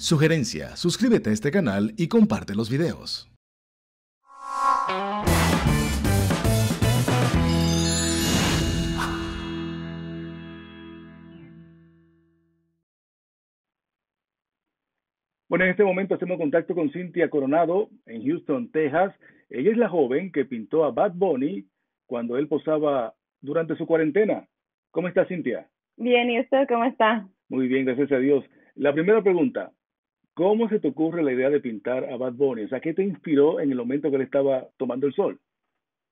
Sugerencia, suscríbete a este canal y comparte los videos. Bueno, en este momento hacemos contacto con Cintia Coronado en Houston, Texas. Ella es la joven que pintó a Bad Bunny cuando él posaba durante su cuarentena. ¿Cómo está Cintia? Bien, ¿y usted cómo está? Muy bien, gracias a Dios. La primera pregunta, ¿cómo se te ocurre la idea de pintar a Bad Bunny? O sea, ¿qué te inspiró en el momento que él estaba tomando el sol?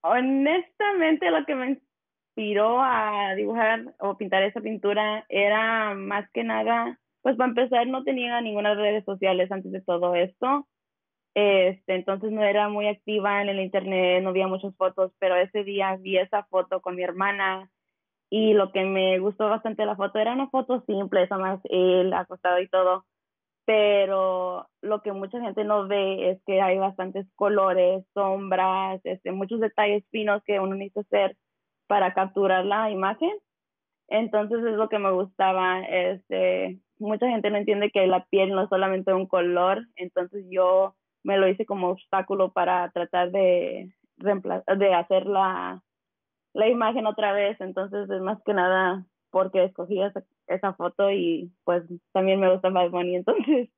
Honestamente, lo que me inspiró a dibujar o pintar esa pintura era más que nada pues para empezar no tenía ninguna redes sociales antes de todo esto. Este, entonces no era muy activa en el internet, no había muchas fotos, pero ese día vi esa foto con mi hermana y lo que me gustó bastante de la foto era una foto simple, esa más él acostado y todo, pero lo que mucha gente no ve es que hay bastantes colores, sombras, este, muchos detalles finos que uno necesita hacer para capturar la imagen. Entonces es lo que me gustaba, este, mucha gente no entiende que la piel no es solamente un color, entonces yo me lo hice como obstáculo para tratar de de hacer la, la imagen otra vez, entonces es más que nada porque escogí esa, esa foto y pues también me gusta Bad Bunny, entonces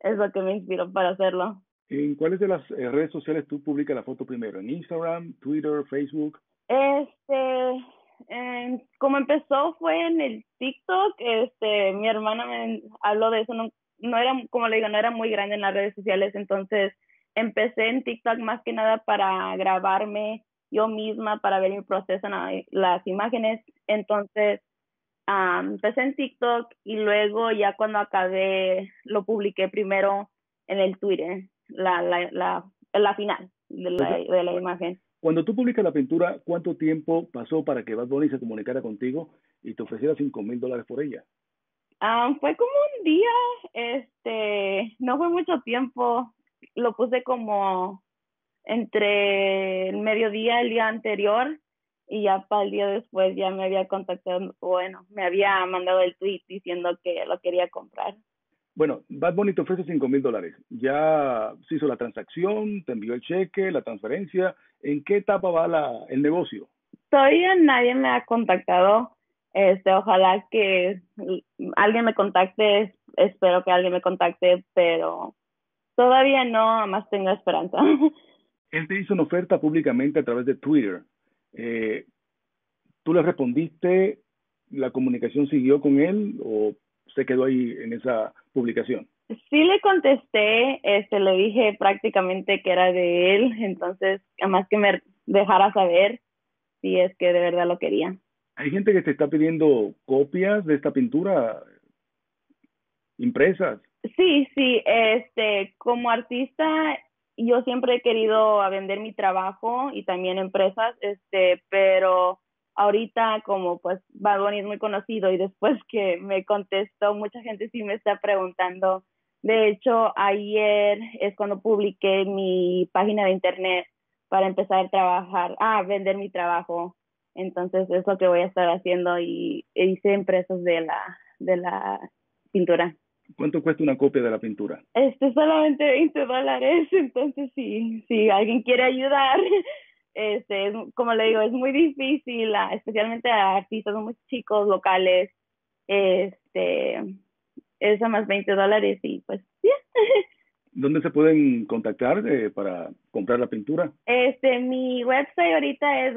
es lo que me inspiró para hacerlo. ¿En cuáles de las eh, redes sociales tú publicas la foto primero? ¿En Instagram, Twitter, Facebook? Este, como empezó fue en el TikTok, este, mi hermana me habló de eso, no, no era, como le digo, no era muy grande en las redes sociales, entonces empecé en TikTok más que nada para grabarme yo misma, para ver mi proceso en las imágenes, entonces empecé en TikTok y luego ya cuando acabé lo publiqué primero en el Twitter, la, la, la, la final de la, de la imagen. Cuando tú publicas la pintura, ¿cuánto tiempo pasó para que Bad Bunny se comunicara contigo y te ofreciera cinco mil dólares por ella? Ah, fue como un día, este, no fue mucho tiempo, lo puse como entre el mediodía el día anterior y ya para el día después ya me había contactado, bueno, me había mandado el tweet diciendo que lo quería comprar. Bueno, Bad Bunny te ofrece cinco mil dólares. Ya se hizo la transacción, te envió el cheque, la transferencia. ¿En qué etapa va la, el negocio? Todavía nadie me ha contactado. Este, ojalá que alguien me contacte. Espero que alguien me contacte, pero todavía no, más tengo esperanza. Él te hizo una oferta públicamente a través de Twitter. Eh, ¿Tú le respondiste? ¿La comunicación siguió con él o se quedó ahí en esa publicación? Sí le contesté, este, le dije prácticamente que era de él, entonces, además que me dejara saber si es que de verdad lo quería. Hay gente que te está pidiendo copias de esta pintura impresas. Sí, sí, este, como artista yo siempre he querido vender mi trabajo y también empresas, este, pero ahorita como pues Bad es muy conocido y después que me contestó, mucha gente sí me está preguntando. De hecho, ayer es cuando publiqué mi página de internet para empezar a trabajar, a vender mi trabajo. Entonces es lo que voy a estar haciendo y hice empresas de la, de la pintura. ¿Cuánto cuesta una copia de la pintura? Este, solamente 20 dólares, entonces sí, si alguien quiere ayudar, este, como le digo, es muy difícil, especialmente a artistas muy chicos, locales, este, es a más 20 dólares y pues, sí. ¿Dónde se pueden contactar eh, para comprar la pintura? Este, mi website ahorita es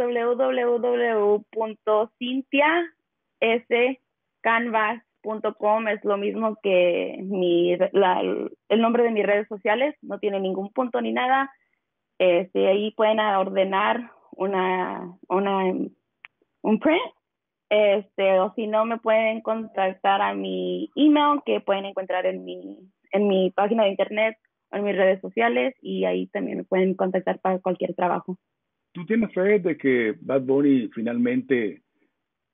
www.cintiascanvas.com, es lo mismo que mi, la, el nombre de mis redes sociales, no tiene ningún punto ni nada este, ahí pueden ordenar una, una, un print, este, o si no me pueden contactar a mi email que pueden encontrar en mi, en mi página de internet o en mis redes sociales y ahí también me pueden contactar para cualquier trabajo. ¿Tú tienes fe de que Bad Bunny finalmente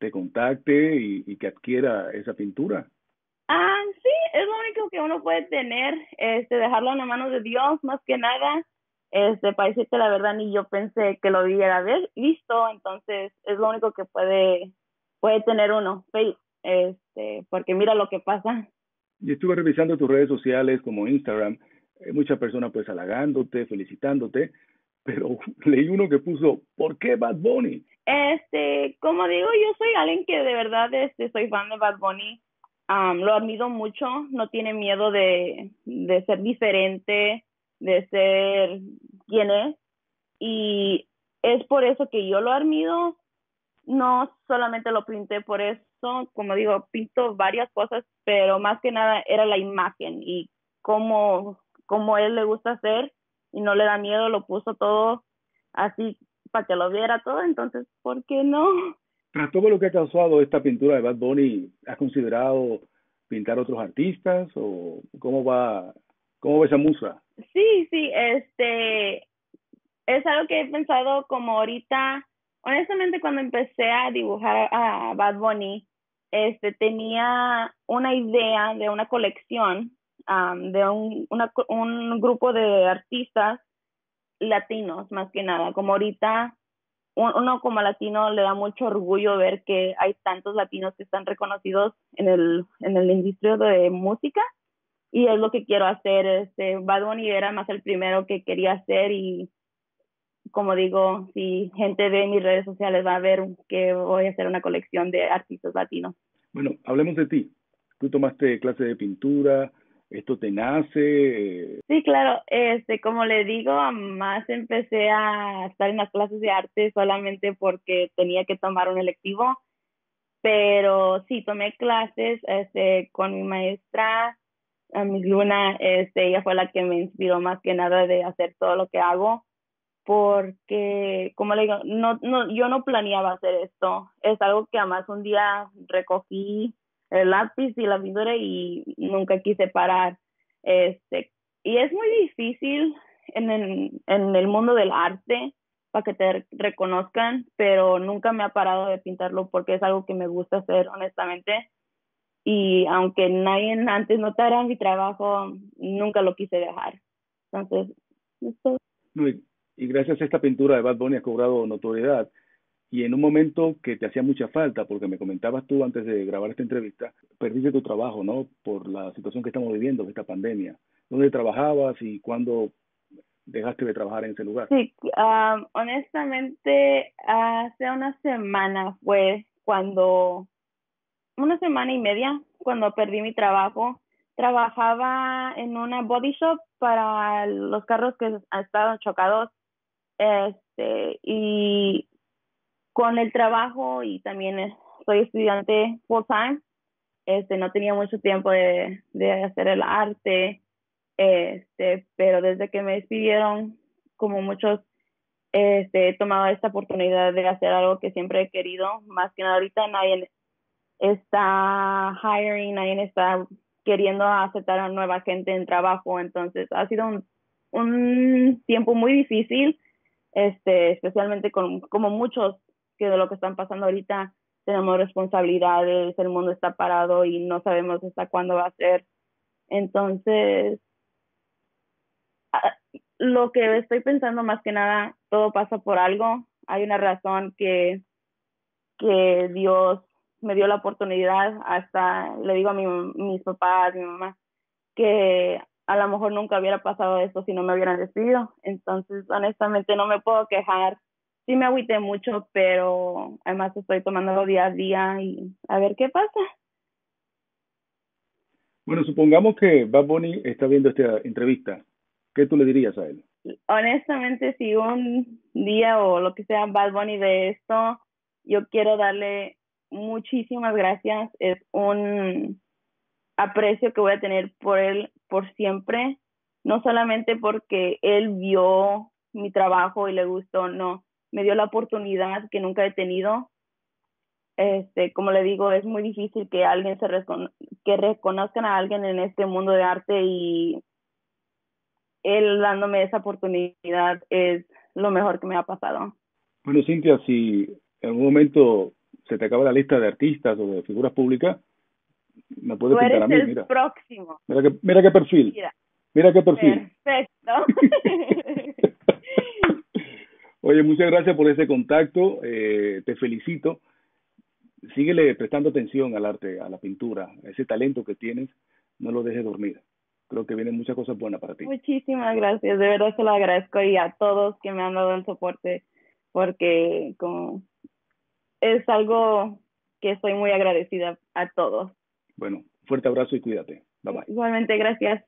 te contacte y, y que adquiera esa pintura? Ah, sí, es lo único que uno puede tener, este, dejarlo en las manos de Dios más que nada. Este, para decirte la verdad, ni yo pensé que lo hubiera visto, entonces es lo único que puede, puede tener uno, este, porque mira lo que pasa. Y estuve revisando tus redes sociales como Instagram, muchas personas pues halagándote, felicitándote, pero leí uno que puso, ¿por qué Bad Bunny? Este, como digo, yo soy alguien que de verdad este, soy fan de Bad Bunny. lo admiro mucho, no tiene miedo de, de ser diferente, de ser quien es. Y es por eso que yo lo admiro. No solamente lo pinté por eso, como digo, pinto varias cosas, pero más que nada era la imagen y cómo, cómo él le gusta hacer y no le da miedo, lo puso todo así para que lo viera todo, entonces, ¿por qué no? Tras todo lo que ha causado esta pintura de Bad Bunny, ¿has considerado pintar otros artistas o cómo va, cómo va esa musa? Sí, sí, este, es algo que he pensado como ahorita, honestamente cuando empecé a dibujar a Bad Bunny, este, tenía una idea de una colección de un, un grupo de artistas latinos, más que nada. Como ahorita, uno como latino le da mucho orgullo ver que hay tantos latinos que están reconocidos en el, en el industria de música y es lo que quiero hacer. Este, Bad Bunny era más el primero que quería hacer y como digo, si gente ve mis redes sociales va a ver que voy a hacer una colección de artistas latinos. Bueno, hablemos de ti. Tú tomaste clase de pintura, esto te nace. Sí, claro, este, como le digo, más empecé a estar en las clases de arte solamente porque tenía que tomar un electivo, pero sí tomé clases, este, con mi maestra, a mi Luna, este, ella fue la que me inspiró más que nada de hacer todo lo que hago porque, como le digo, no, no, yo no planeaba hacer esto. Es algo que además un día recogí el lápiz y la pintura y nunca quise parar. Este, y es muy difícil en el, en el mundo del arte para que te reconozcan, pero nunca me ha parado de pintarlo porque es algo que me gusta hacer, honestamente. Y aunque nadie antes notara mi trabajo, nunca lo quise dejar. Entonces, esto y gracias a esta pintura de Bad Bunny has cobrado notoriedad. Y en un momento que te hacía mucha falta, porque me comentabas tú antes de grabar esta entrevista, perdiste tu trabajo, ¿no? Por la situación que estamos viviendo, esta pandemia. ¿Dónde trabajabas y cuándo dejaste de trabajar en ese lugar? Sí, um, honestamente, hace una semana fue cuando, una semana y media, cuando perdí mi trabajo. Trabajaba en una body shop para los carros que estaban chocados este, y con el trabajo y también soy estudiante full time, este, no tenía mucho tiempo de, de hacer el arte, este, pero desde que me despidieron, como muchos, este, he tomado esta oportunidad de hacer algo que siempre he querido, más que nada ahorita nadie está hiring, nadie está queriendo aceptar a nueva gente en trabajo, entonces ha sido un, un tiempo muy difícil, este, especialmente con como muchos que de lo que están pasando ahorita tenemos responsabilidades, el mundo está parado y no sabemos hasta cuándo va a ser. Entonces, lo que estoy pensando más que nada, todo pasa por algo. Hay una razón que, que Dios me dio la oportunidad, hasta le digo a mi, mis papás, mi mamá, que a lo mejor nunca hubiera pasado esto si no me hubieran despedido. Entonces, honestamente, no me puedo quejar. Sí me agüité mucho, pero además estoy tomándolo día a día y a ver qué pasa. Bueno, supongamos que Bad Bunny está viendo esta entrevista. ¿Qué tú le dirías a él? Honestamente, si un día o lo que sea Bad Bunny de esto, yo quiero darle muchísimas gracias. Es un aprecio que voy a tener por él por siempre, no solamente porque él vio mi trabajo y le gustó, no, me dio la oportunidad que nunca he tenido. Este, como le digo, es muy difícil que alguien se que reconozcan a alguien en este mundo de arte y él dándome esa oportunidad es lo mejor que me ha pasado. Bueno, Cintia, si en algún momento se te acaba la lista de artistas o de figuras públicas, me puede pintar a mí, el mira. próximo. Mira qué, mira qué perfil. Mira, qué perfil. Perfecto. Oye, muchas gracias por ese contacto, eh, te felicito. Síguele prestando atención al arte, a la pintura, a ese talento que tienes. no lo dejes dormir. Creo que vienen muchas cosas buenas para ti. Muchísimas gracias, de verdad se lo agradezco y a todos que me han dado el soporte porque como es algo que estoy muy agradecida a todos. Bueno, fuerte abrazo y cuídate. Bye bye. Igualmente, gracias.